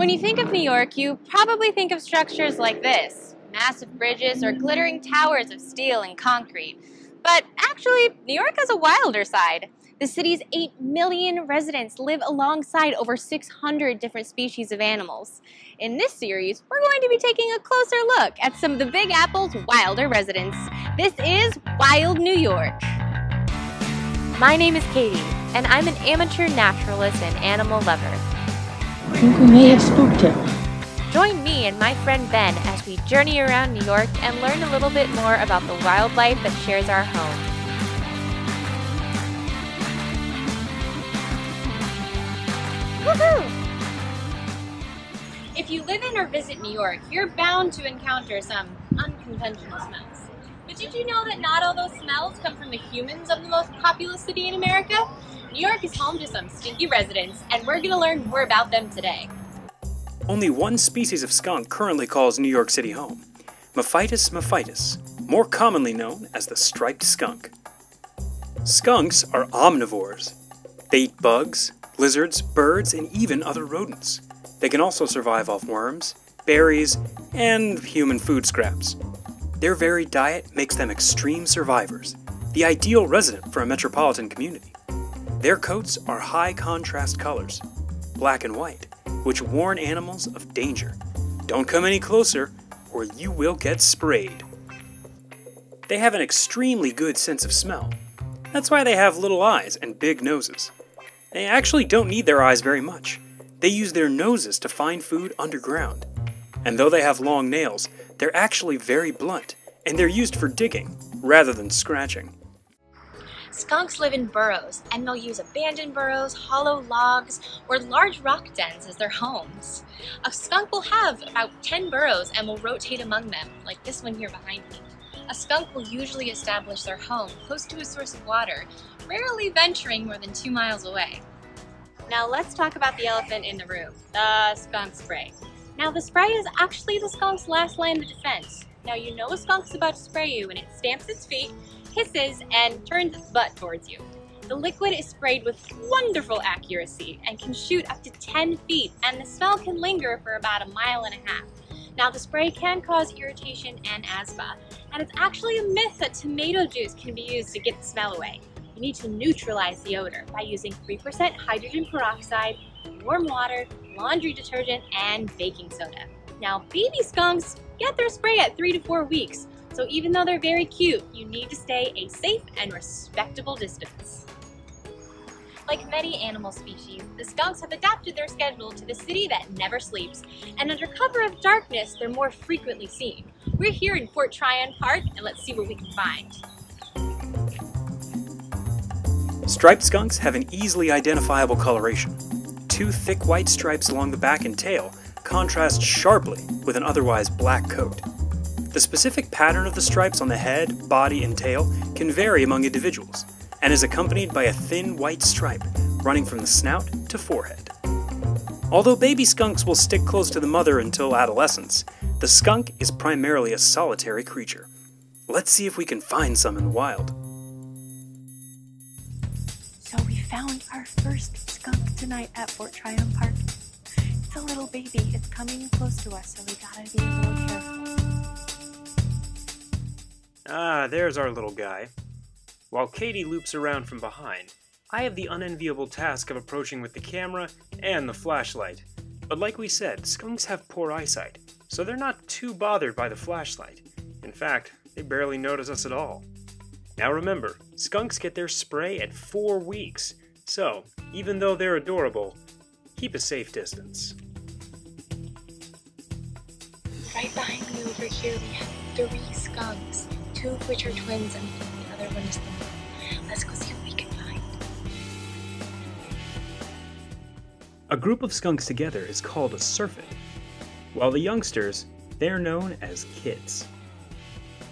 When you think of New York, you probably think of structures like this massive bridges or glittering towers of steel and concrete. But actually, New York has a wilder side. The city's 8 million residents live alongside over 600 different species of animals. In this series, we're going to be taking a closer look at some of the Big Apple's wilder residents. This is Wild New York. My name is Katie, and I'm an amateur naturalist and animal lover. I think we may have spooked him. Join me and my friend Ben as we journey around New York and learn a little bit more about the wildlife that shares our home. If you live in or visit New York, you're bound to encounter some unconventional smells. But did you know that not all those smells come from the humans of the most populous city in America? New York is home to some stinky residents, and we're going to learn more about them today. Only one species of skunk currently calls New York City home Mephitis mephitis, more commonly known as the striped skunk. Skunks are omnivores. They eat bugs, lizards, birds, and even other rodents. They can also survive off worms, berries, and human food scraps. Their varied diet makes them extreme survivors, the ideal resident for a metropolitan community. Their coats are high contrast colors, black and white, which warn animals of danger. Don't come any closer, or you will get sprayed. They have an extremely good sense of smell. That's why they have little eyes and big noses. They actually don't need their eyes very much. They use their noses to find food underground. And though they have long nails, they're actually very blunt, and they're used for digging rather than scratching. Skunks live in burrows, and they'll use abandoned burrows, hollow logs, or large rock dens as their homes. A skunk will have about 10 burrows and will rotate among them, like this one here behind me. A skunk will usually establish their home close to a source of water, rarely venturing more than two miles away. Now let's talk about the elephant in the room, the skunk spray. Now the spray is actually the skunk's last line of defense. Now you know a skunk's about to spray you when it stamps its feet, hisses, and turns its butt towards you. The liquid is sprayed with wonderful accuracy and can shoot up to 10 feet, and the smell can linger for about a mile and a half. Now the spray can cause irritation and asthma, and it's actually a myth that tomato juice can be used to get the smell away. You need to neutralize the odor by using 3% hydrogen peroxide, warm water, laundry detergent, and baking soda. Now baby skunks get their spray at 3 to 4 weeks, so even though they're very cute, you need to stay a safe and respectable distance. Like many animal species, the skunks have adapted their schedule to the city that never sleeps, and under cover of darkness, they're more frequently seen. We're here in Fort Tryon Park, and let's see what we can find. Striped skunks have an easily identifiable coloration. Two thick white stripes along the back and tail contrast sharply with an otherwise black coat. The specific pattern of the stripes on the head, body, and tail can vary among individuals, and is accompanied by a thin white stripe running from the snout to forehead. Although baby skunks will stick close to the mother until adolescence, the skunk is primarily a solitary creature. Let's see if we can find some in the wild. So we found our first skunk tonight at Fort Tryon Park. It's a little baby. It's coming close to us, so we gotta be a little careful. Ah, there's our little guy. While Katie loops around from behind, I have the unenviable task of approaching with the camera and the flashlight. But like we said, skunks have poor eyesight, so they're not too bothered by the flashlight. In fact, they barely notice us at all. Now remember, skunks get their spray at four weeks, so even though they're adorable, keep a safe distance. Right behind me over here, we have three skunks, two of which are twins, and the other one is the mom. Let's go see what we can find. A group of skunks together is called a surfeit, while the youngsters, they're known as kits.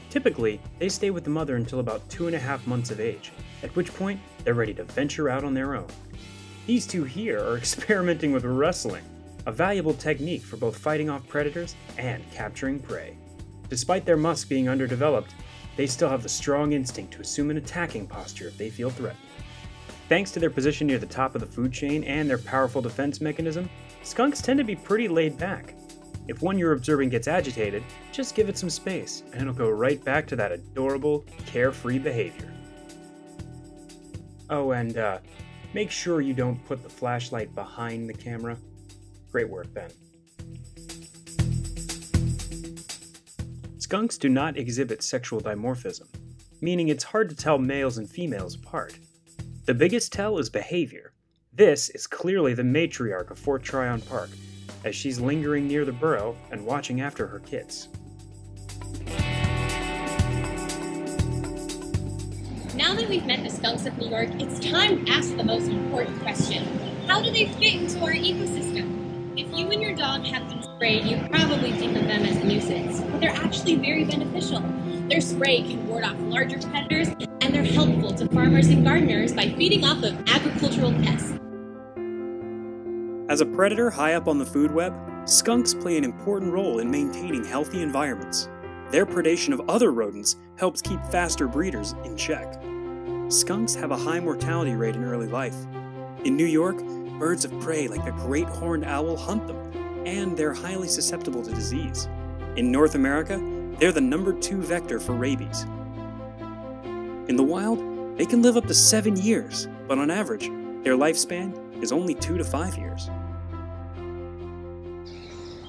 Typically, they stay with the mother until about two and a half months of age, at which point they're ready to venture out on their own. These two here are experimenting with wrestling, a valuable technique for both fighting off predators and capturing prey. Despite their musk being underdeveloped, they still have the strong instinct to assume an attacking posture if they feel threatened. Thanks to their position near the top of the food chain and their powerful defense mechanism, Skunks tend to be pretty laid back. If one you're observing gets agitated, just give it some space, and it'll go right back to that adorable, carefree behavior. Oh, and uh, make sure you don't put the flashlight behind the camera. Great work, Ben. Skunks do not exhibit sexual dimorphism, meaning it's hard to tell males and females apart. The biggest tell is behavior. This is clearly the matriarch of Fort Tryon Park, as she's lingering near the burrow and watching after her kids. Now that we've met the skunks of New York, it's time to ask the most important question. How do they fit into our ecosystem? If you and your dog have been sprayed, you probably think of them as a nuisance, but they're actually very beneficial. Their spray can ward off larger predators, and they're helpful to farmers and gardeners by feeding off of agricultural pests. As a predator high up on the food web, skunks play an important role in maintaining healthy environments. Their predation of other rodents helps keep faster breeders in check. Skunks have a high mortality rate in early life. In New York, birds of prey like the great horned owl hunt them, and they're highly susceptible to disease. In North America, they're the number two vector for rabies. In the wild, they can live up to seven years, but on average, their lifespan is only two to five years.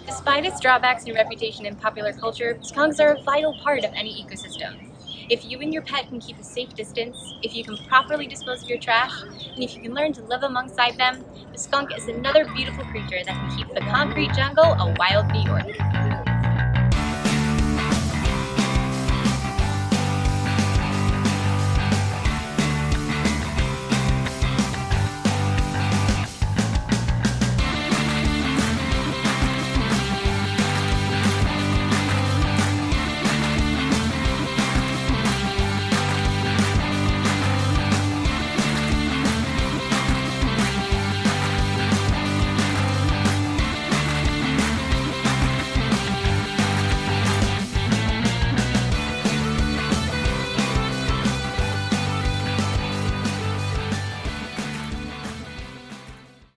Despite its drawbacks and reputation in popular culture, skunks are a vital part of any ecosystem. If you and your pet can keep a safe distance, if you can properly dispose of your trash, and if you can learn to live alongside them, the skunk is another beautiful creature that can keep the concrete jungle a wild New York.